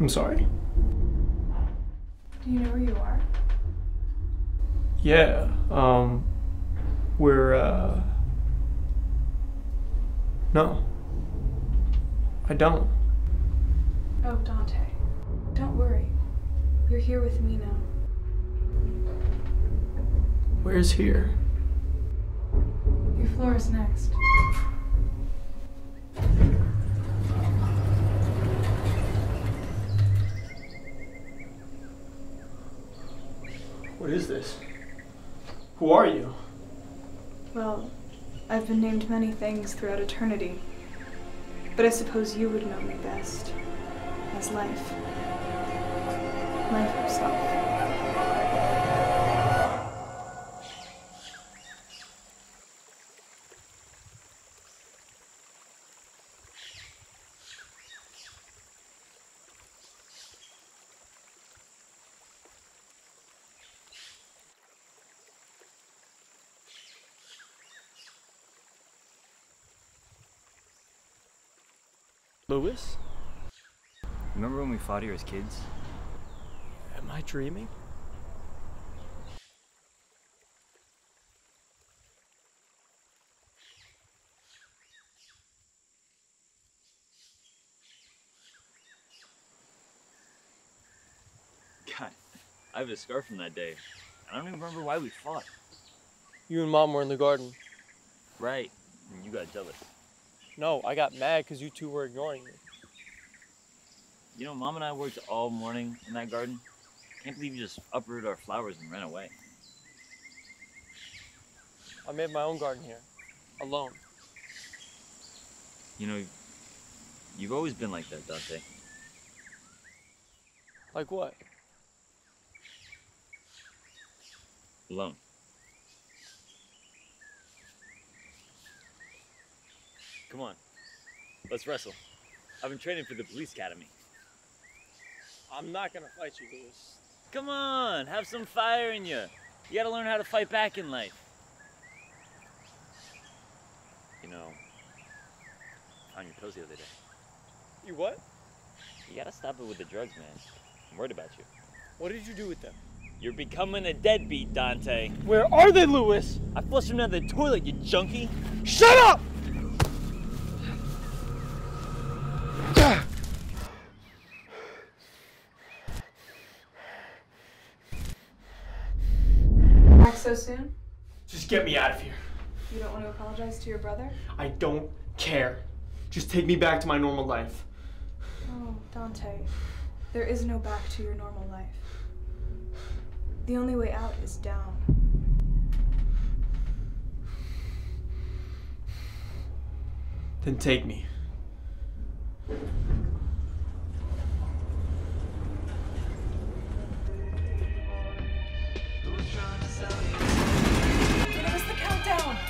I'm sorry. Do you know where you are? Yeah, um, we're, uh, no. I don't. Oh, Dante. Don't worry. You're here with me now. Where's here? Your floor is next. What is this? Who are you? Well, I've been named many things throughout eternity. But I suppose you would know me best as life. Life herself. Lewis? Remember when we fought here as kids? Am I dreaming? God, I have a scar from that day. I don't even remember why we fought. You and mom were in the garden. Right. And you got jealous. No, I got mad because you two were ignoring me. You know, mom and I worked all morning in that garden. Can't believe you just uprooted our flowers and ran away. I made my own garden here, alone. You know, you've always been like that, Dante. Like what? Alone. Come on. Let's wrestle. I've been training for the police academy. I'm not gonna fight you, Lewis. Come on, have some fire in you. You gotta learn how to fight back in life. You know, I found your pills the other day. You what? You gotta stop it with the drugs, man. I'm worried about you. What did you do with them? You're becoming a deadbeat, Dante. Where are they, Lewis? I flushed them down the toilet, you junkie. Shut up! Back so soon? Just get me out of here. You don't want to apologize to your brother? I don't care. Just take me back to my normal life. Oh, Dante. There is no back to your normal life. The only way out is down. Then take me. Give us the countdown!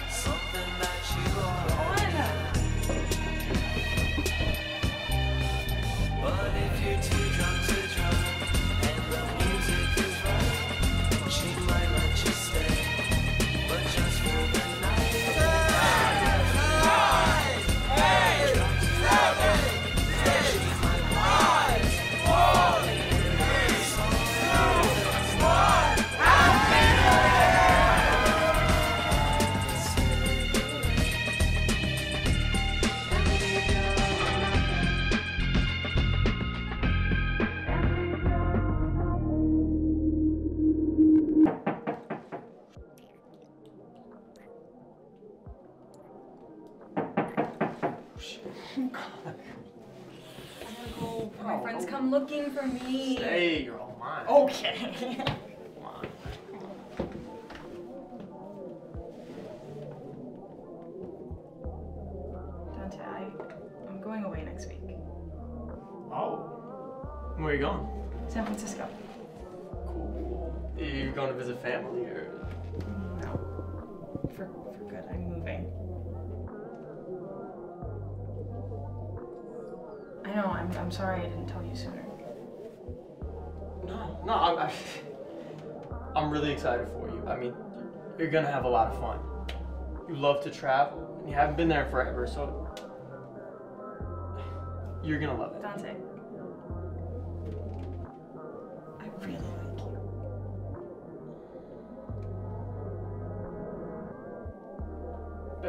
Where are you going? San Francisco. Cool. You going to visit family or? No. For, for good, I'm moving. I know, I'm, I'm sorry I didn't tell you sooner. No, no. I'm, I, I'm really excited for you. I mean, you're gonna have a lot of fun. You love to travel, and you haven't been there forever, so you're gonna love it. Dante,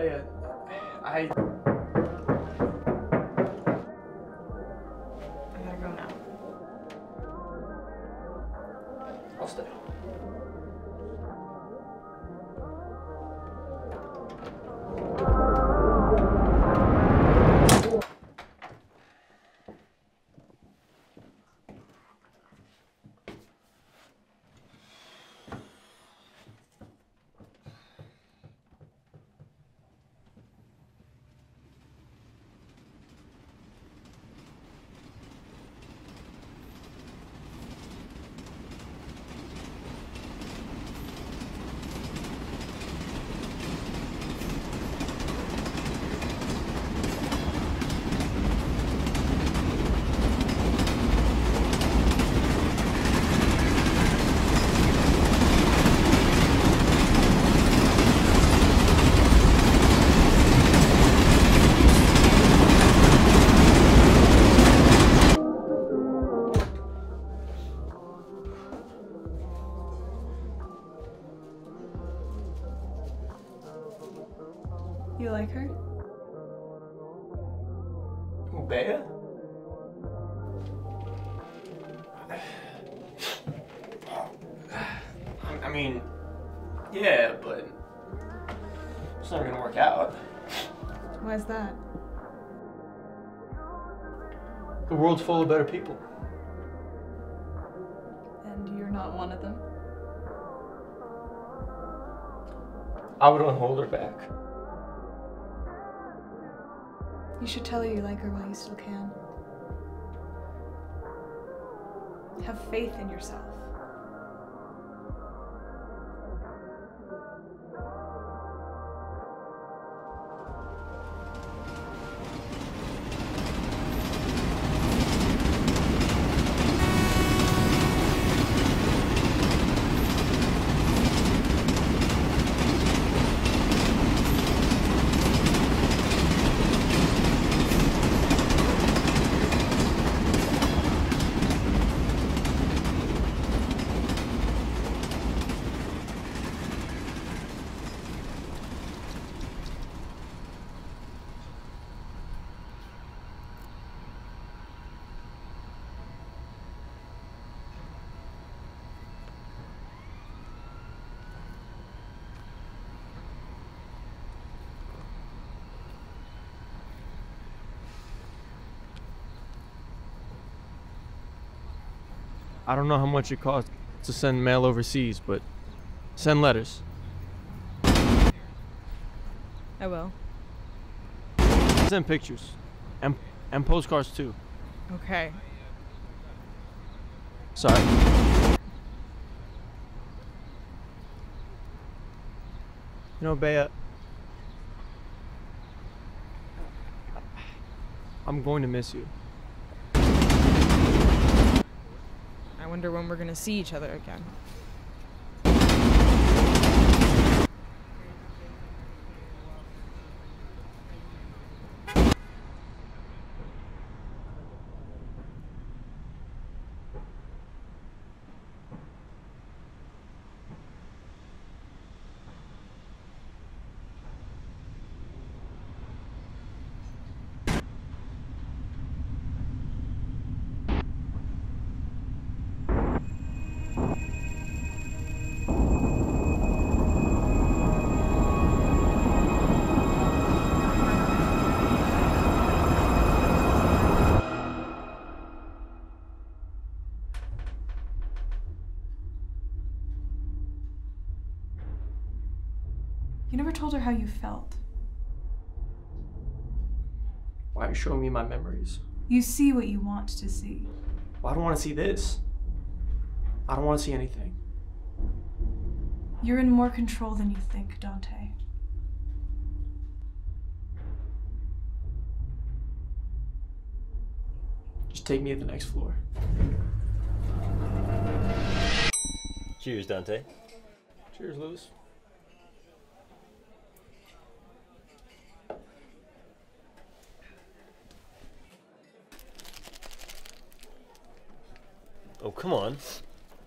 Bea, You like her? Who, Bea? I mean, yeah, but it's not gonna work out. Why's that? The world's full of better people. And you're not one of them? I wouldn't hold her back. You should tell her you like her while you still can. Have faith in yourself. I don't know how much it costs to send mail overseas, but send letters. I will. Send pictures. And and postcards too. Okay. Sorry. You know, Bea, I'm going to miss you. Wonder when we're gonna see each other again. Never told her how you felt. Why are you showing me my memories? You see what you want to see. Well, I don't want to see this. I don't want to see anything. You're in more control than you think, Dante. Just take me to the next floor. Cheers, Dante. Cheers, Lewis. Oh, come on.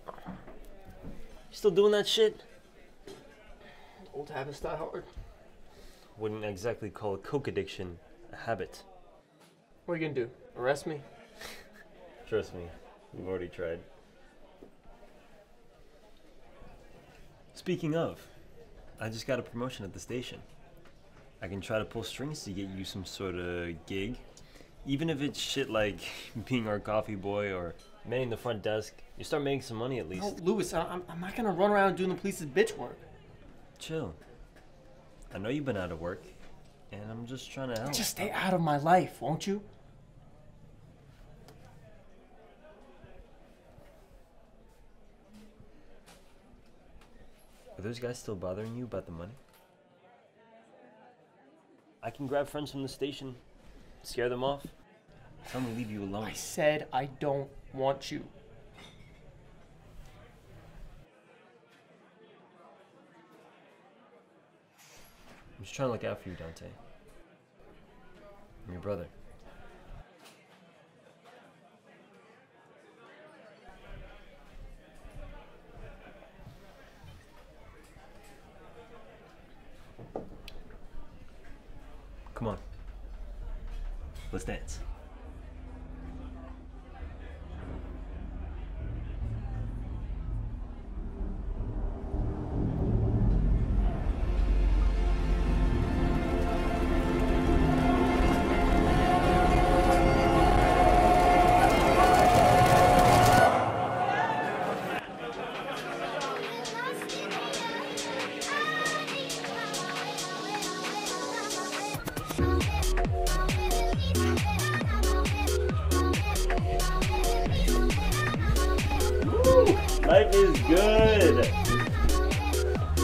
You still doing that shit? Old habits die hard. Wouldn't exactly call a coke addiction a habit. What are you gonna do? Arrest me? Trust me, we've already tried. Speaking of, I just got a promotion at the station. I can try to pull strings to get you some sort of gig. Even if it's shit like being our coffee boy or manning the front desk, you start making some money at least. No, Lewis, I- I'm, I'm not gonna run around doing the police's bitch work. Chill. I know you've been out of work, and I'm just trying to help. Just stay out of my life, won't you? Are those guys still bothering you about the money? I can grab friends from the station, scare them off, tell them to leave you alone. I said I don't want you. I'm just trying to look out for you, Dante. I'm your brother.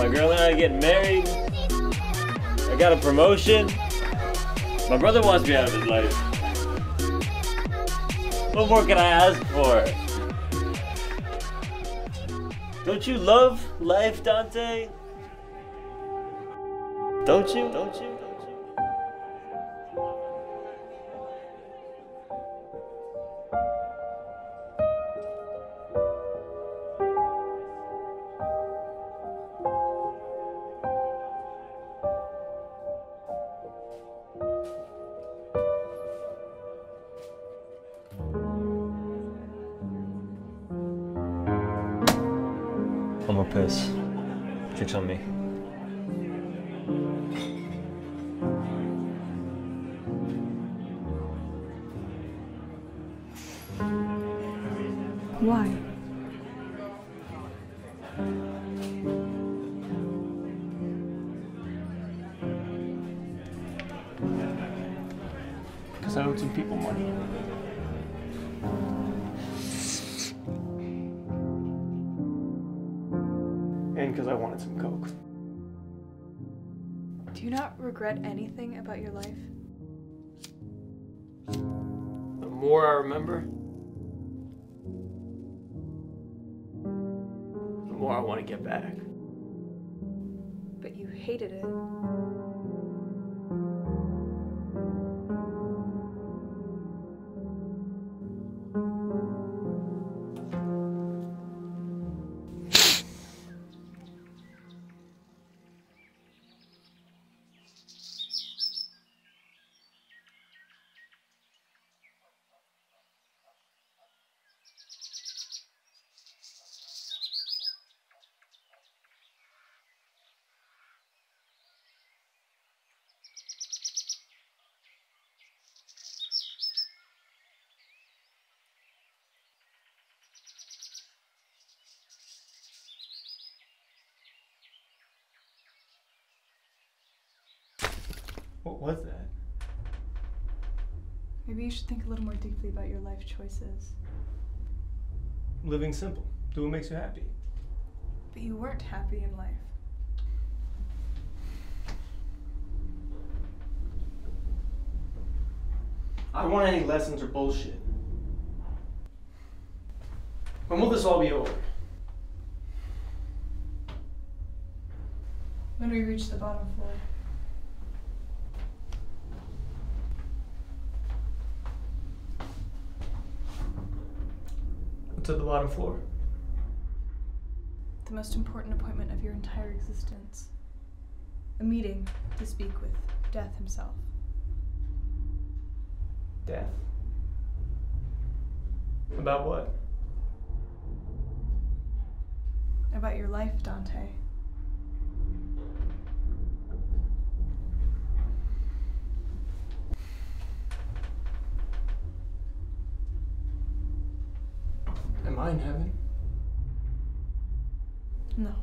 My girl and I are getting married. I got a promotion. My brother wants me out of his life. What more can I ask for? Don't you love life, Dante? Don't you? Don't you? People money. And because I wanted some coke. Do you not regret anything about your life? The more I remember, the more I want to get back. But you hated it. What was that? Maybe you should think a little more deeply about your life choices. Living simple. Do what makes you happy. But you weren't happy in life. I don't want any lessons or bullshit. When will this all be over? When we reach the bottom floor. At the bottom floor? The most important appointment of your entire existence. A meeting to speak with Death himself. Death. About what? About your life, Dante. I in heaven? No.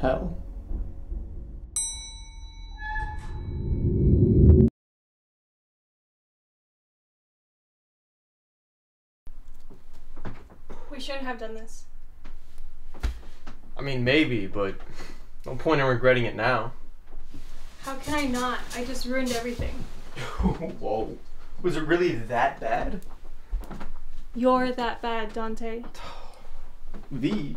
Hell. We shouldn't have done this. I mean, maybe, but no point in regretting it now. How can I not? I just ruined everything. Whoa. Was it really that bad? You're that bad, Dante. V,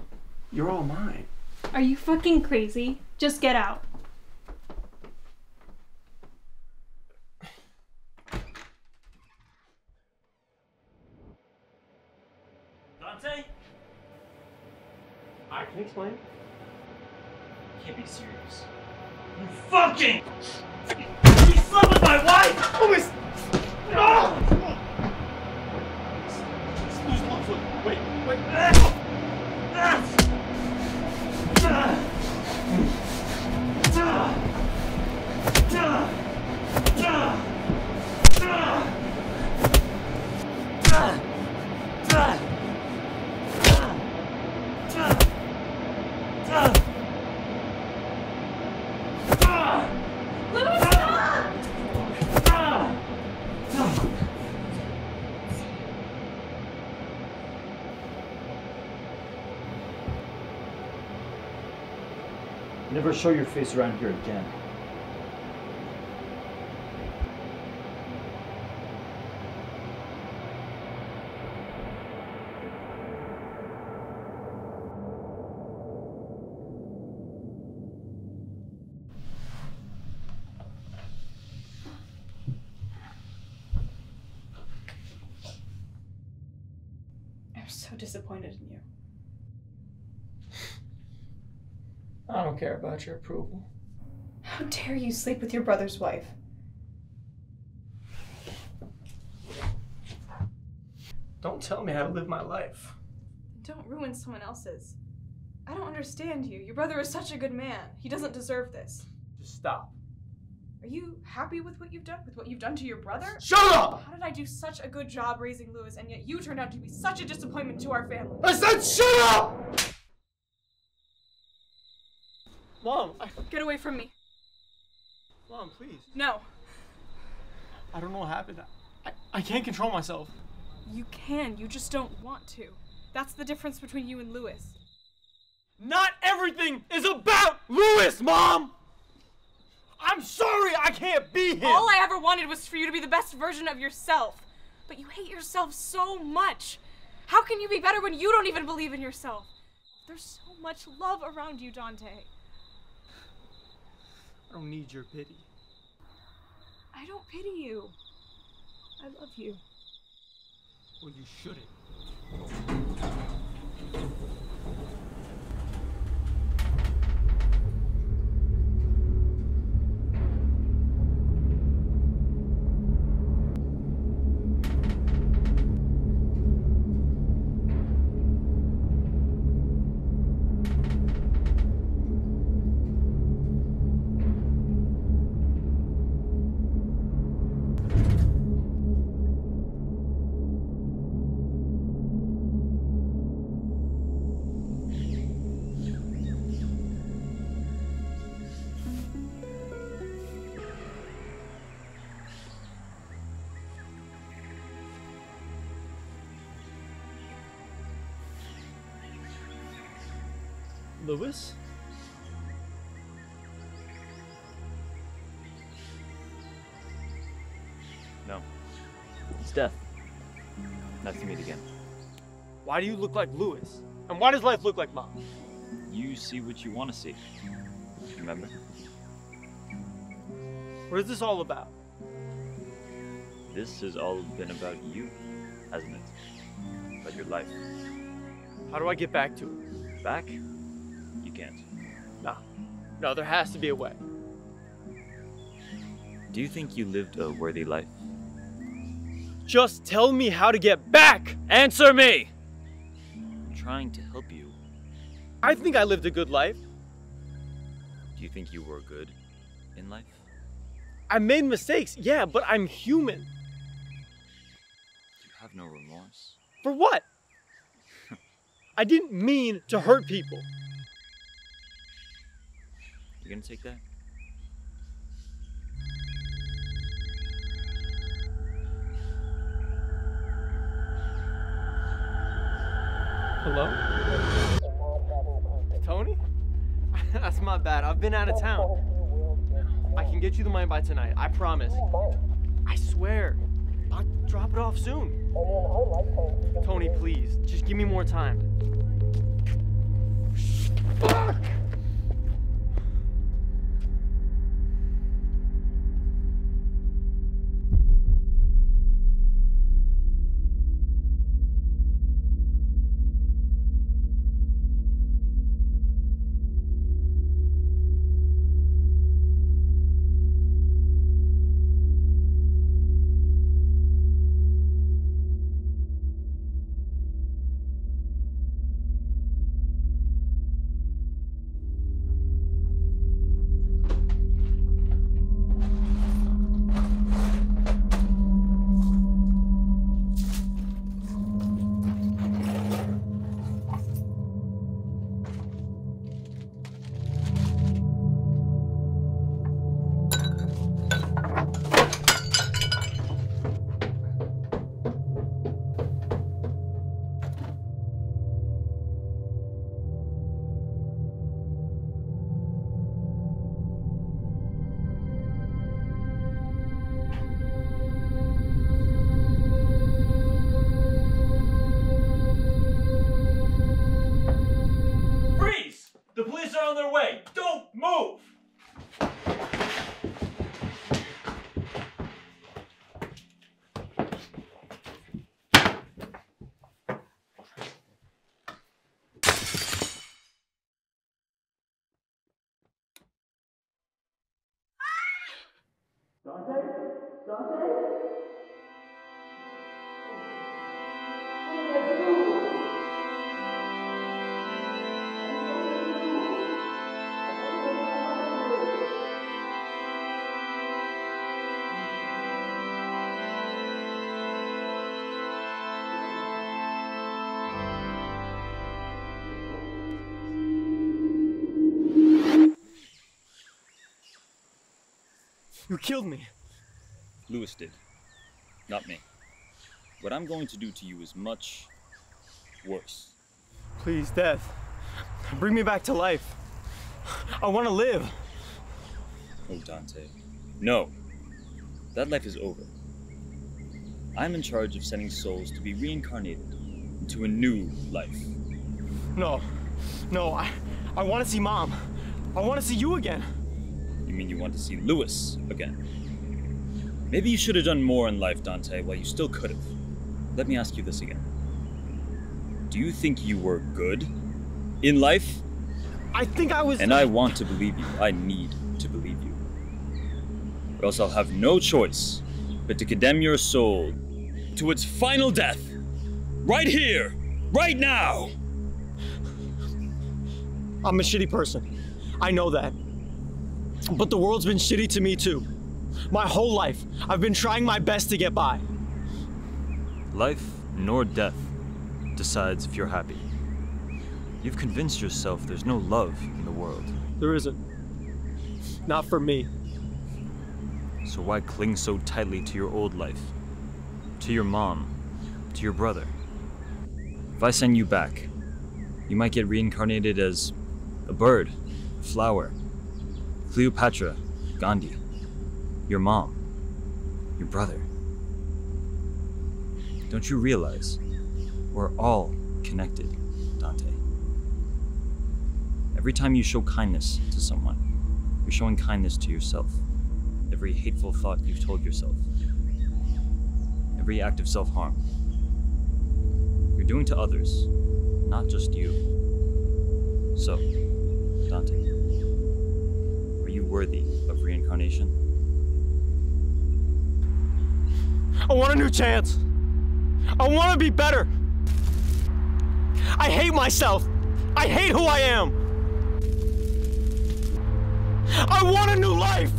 you're all mine. Are you fucking crazy? Just get out. Dante? I can explain. You can't be serious. Fucking! You slept with my wife! Oh, it's. No! Lose one foot. Wait, wait. Never show your face around here again. I'm so disappointed in you. I don't care about your approval. How dare you sleep with your brother's wife? Don't tell me how to live my life. Don't ruin someone else's. I don't understand you. Your brother is such a good man. He doesn't deserve this. Just stop. Are you happy with what you've done? With what you've done to your brother? Shut up! How did I do such a good job raising Lewis, and yet you turned out to be such a disappointment to our family? I said shut up! Mom, I, Get away from me. Mom, please. No. I don't know what happened. I, I can't control myself. You can, you just don't want to. That's the difference between you and Lewis. Not everything is about Lewis, Mom! I'm sorry I can't be him! All I ever wanted was for you to be the best version of yourself. But you hate yourself so much. How can you be better when you don't even believe in yourself? There's so much love around you, Dante. I don't need your pity. I don't pity you. I love you. Well, you shouldn't. Lewis? No. It's death. Nice to meet again. Why do you look like Lewis? And why does life look like mom? You see what you want to see. Remember? What is this all about? this has all been about you, hasn't it? About your life. How do I get back to it? Back? You can't. No, there has to be a way. Do you think you lived a worthy life? Just tell me how to get back! Answer me! I'm trying to help you. I think I lived a good life. Do you think you were good in life? I made mistakes, yeah, but I'm human. You have no remorse. For what? I didn't mean to hurt people. You gonna take that? Hello? Tony? That's my bad. I've been out of town. I can get you the money by tonight. I promise. I swear. I'll drop it off soon. Tony, please. Just give me more time. Fuck! You killed me. Lewis did. Not me. What I'm going to do to you is much worse. Please, Death. Bring me back to life. I want to live. Oh, Dante. No. That life is over. I'm in charge of sending souls to be reincarnated into a new life. No. No, I, I want to see Mom. I want to see you again. Mean you want to see Lewis again? Maybe you should have done more in life, Dante, while you still could have. Let me ask you this again. Do you think you were good in life? I think I was. And I want to believe you. I need to believe you. Or else I'll have no choice but to condemn your soul to its final death. Right here, right now. I'm a shitty person. I know that. But the world's been shitty to me too. My whole life, I've been trying my best to get by. Life nor death decides if you're happy. You've convinced yourself there's no love in the world. There isn't. Not for me. So why cling so tightly to your old life? To your mom? To your brother? If I send you back, you might get reincarnated as a bird, a flower, Cleopatra, Gandhi, your mom, your brother. Don't you realize we're all connected, Dante? Every time you show kindness to someone, you're showing kindness to yourself. Every hateful thought you've told yourself, every act of self harm. You're doing to others, not just you. So, Dante, worthy of reincarnation? I want a new chance. I want to be better. I hate myself. I hate who I am. I want a new life.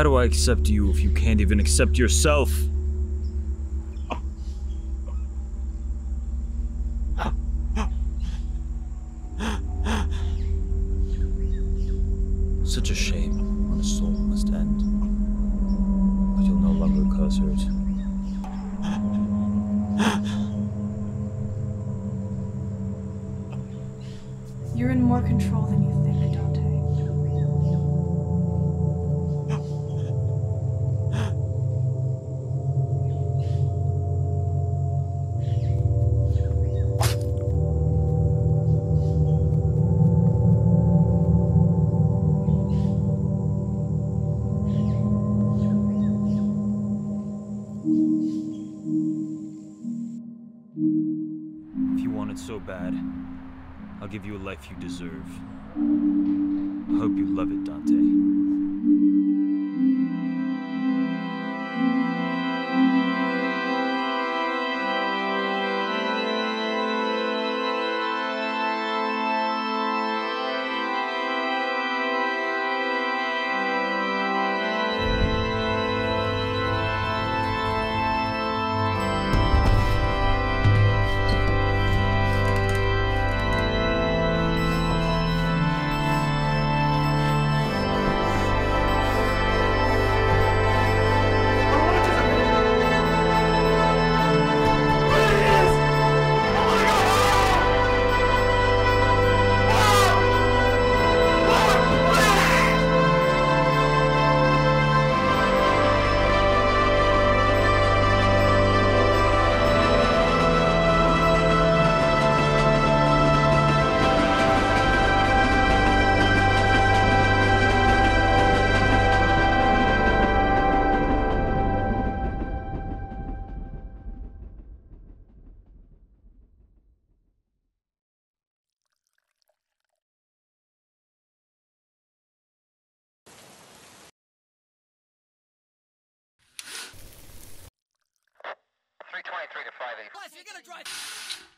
How do I accept you if you can't even accept yourself? I'll give you a life you deserve. I hope you love it, Dante. Five eighty.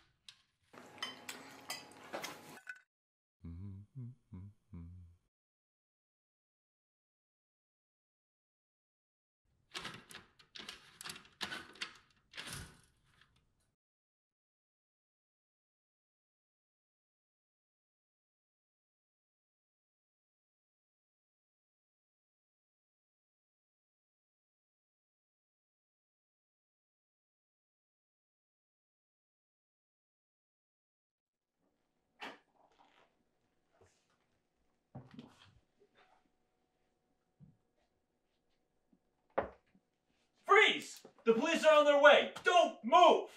Freeze! The police are on their way! Don't move!